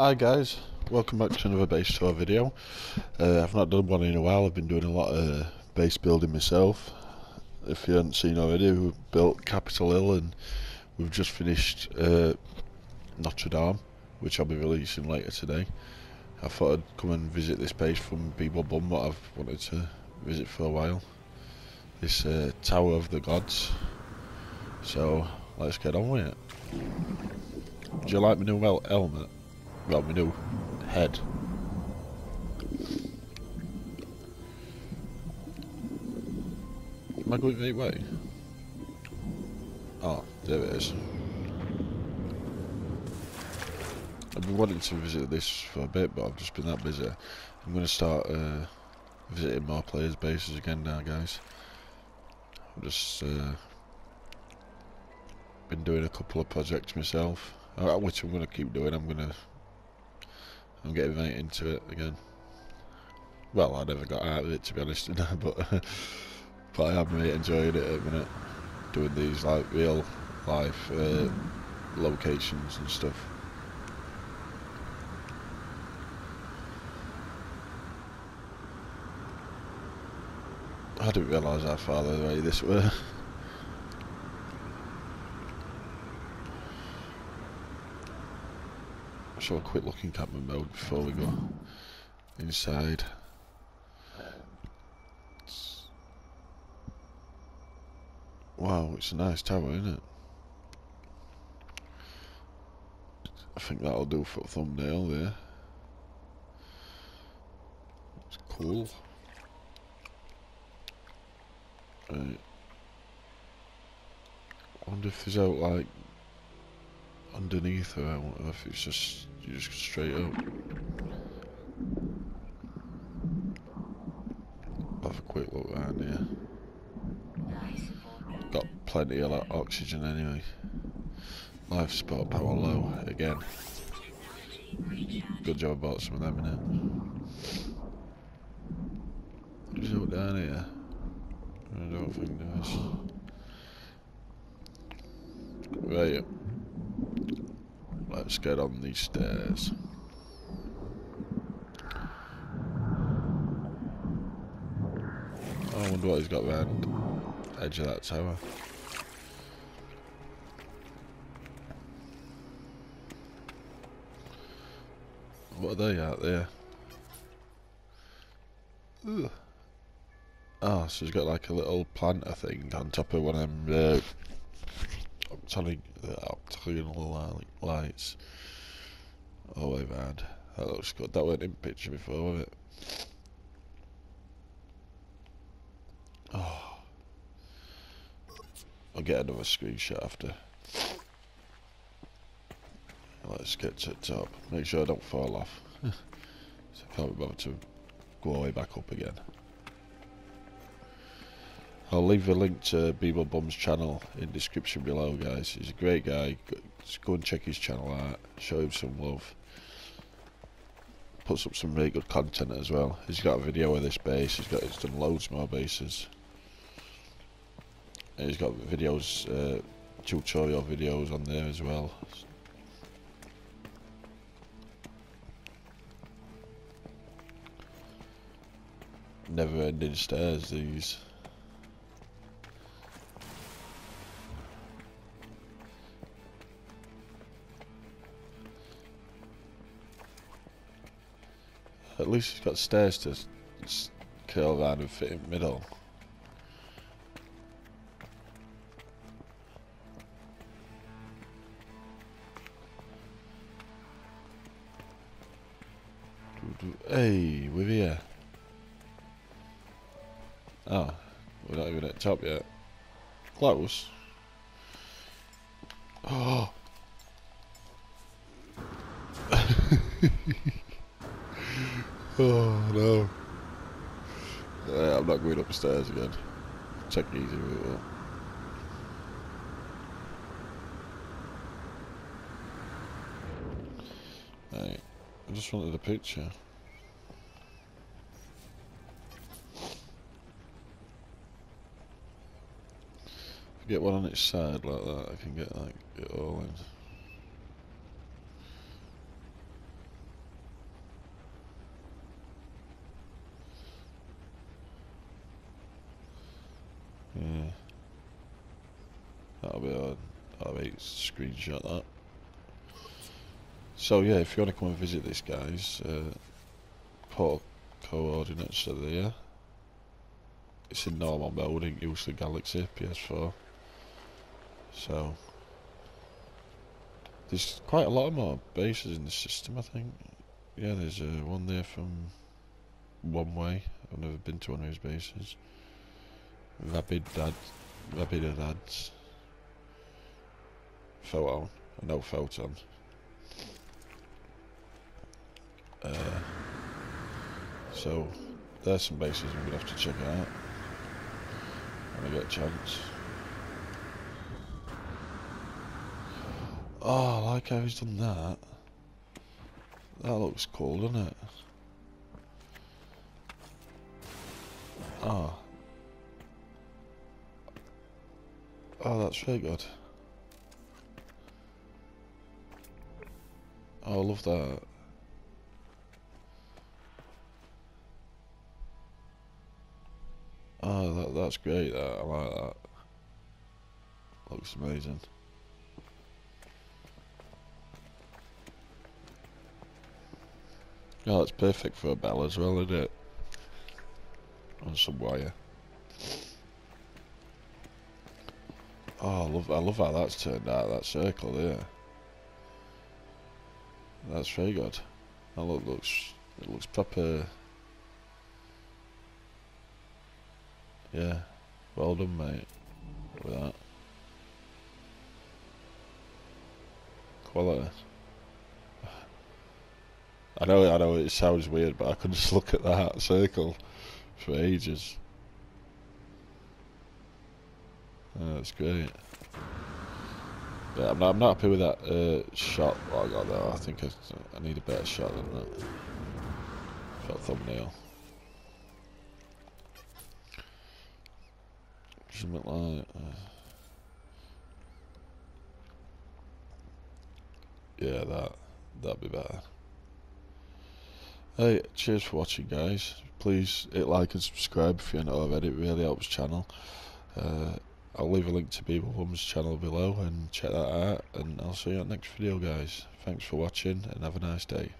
Hi guys, welcome back to another base tour video. Uh, I've not done one in a while, I've been doing a lot of base building myself. If you haven't seen already, we've built Capitol Hill and we've just finished uh, Notre Dame, which I'll be releasing later today. I thought I'd come and visit this base from Beeblebum, what I've wanted to visit for a while. This uh, Tower of the Gods. So, let's get on with it. Do you like my new helmet? Well, my new head. Am I going the right way? Oh, there it is. I've been wanting to visit this for a bit, but I've just been that busy. I'm going to start uh, visiting more players' bases again now, guys. I've just uh, been doing a couple of projects myself, uh, which I'm going to keep doing. I'm going to I'm getting right into it again. Well, I never got out of it to be honest, but but I am really enjoying it at the minute, doing these like real life uh, locations and stuff. I didn't realise how far away this were. show a quick look in camera mode before we go inside. Wow, it's a nice tower, isn't it? I think that'll do for a thumbnail there. It's cool. Right. I wonder if there's out like underneath or I wonder if it's just you just straight up. Have a quick look around here. Got plenty of like, oxygen anyway. Life support power low again. Good job I bought some of them in it. Who's out down here? I don't think there is. Right. Let's get on these stairs. I wonder what he's got around the edge of that tower. What are they out there? Ugh. Oh, so he's got like a little planter thing on top of one of them uh, octagonal lights. Oh, way bad. That looks good. That went in picture before, was it? Oh. I'll get another screenshot after. Let's get to the top. Make sure I don't fall off. so I can't be bothered to go all the way back up again. I'll leave a link to Beeblebum's channel in description below, guys. He's a great guy. Just go and check his channel out. Show him some love. Puts up some really good content as well. He's got a video of this base. He's got. He's done loads more bases. And he's got videos, uh, tutorial videos on there as well. Never ending stairs, these. At least he's got stairs to curl around and fit in the middle. Hey, we're here. Oh, we're not even at top yet. Close. Oh. Oh no. Uh, I'm not going upstairs again. Check easy with it. Right. I just wanted a picture. get one on its side like that, I can get like it all in. A that'll be screenshot that. So yeah, if you want to come and visit this guys, uh, port coordinates are there. It's a normal building, Euclid Galaxy PS4. So there's quite a lot more bases in the system, I think. Yeah, there's uh, one there from One Way. I've never been to one of his bases. Rapid Dad, Rapid Dads. Photon. No photon. Uh, so there's some bases we're gonna have to check out when I get a chance. Oh, I like how he's done that. That looks cool, doesn't it? Oh. Oh, that's very good. I love that. Oh, that, that's great, that. I like that. Looks amazing. Oh, it's perfect for a bell as well, isn't it? On some wire. Oh, I love, I love how that's turned out, that circle there. That's very good. That look, looks, it looks proper... Yeah, well done mate, with that. Quality. I know, I know it sounds weird, but I could just look at that circle for ages. That's great. Yeah, I'm not, I'm not happy with that uh, shot I got there. I think I, I need a better shot than that. Thumbnail. Something like... Uh, yeah, that, that'd be better. Hey, cheers for watching guys. Please hit like and subscribe if you're not already, it really helps channel. Uh, I'll leave a link to Beeblebum's channel below and check that out and I'll see you the next video guys. Thanks for watching and have a nice day.